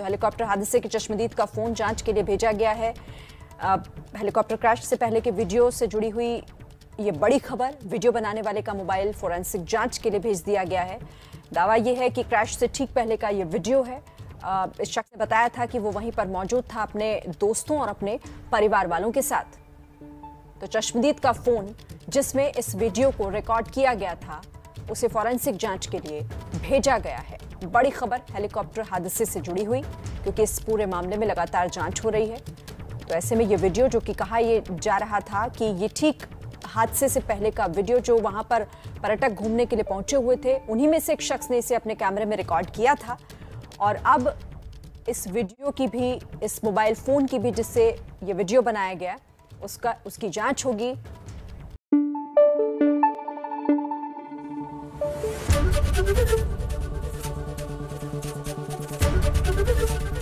तो हेलीकॉप्टर हादसे के चश्मदीद का फ़ोन जाँच के लिए भेजा गया है। हेलीकॉप्टर क्रैश से पहले के वीडियो से जुड़ी हुई ये बड़ी खबर, वीडियो बनाने वाले का मोबाइल फोरेंसिक जाँच के लिए भेज दिया गया है। दावा यह है कि क्रैश से ठीक पहले का ये वीडियो है। इस शख्स ने बताया था कि वो वहीं पर मौजूद था अपने दोस्तों और अपने परिवार वालों के साथ। तो चश्मदीद का फ़ोन जिसमें इस वीडियो को रिकॉर्ड किया गया था, उसे फॉरेंसिक जाँच के लिए भेजा गया है। बड़ी खबर हेलीकॉप्टर हादसे से जुड़ी हुई, क्योंकि इस पूरे मामले में लगातार जाँच हो रही है। तो ऐसे में ये वीडियो जो कि कहा ये जा रहा था कि ये ठीक हादसे से पहले का वीडियो जो वहाँ पर पर्यटक घूमने के लिए पहुँचे हुए थे, उन्हीं में से एक शख्स ने इसे अपने कैमरे में रिकॉर्ड किया था। और अब इस वीडियो की भी, इस मोबाइल फ़ोन की भी जिससे ये वीडियो बनाया गया, उसका, उसकी जाँच होगी।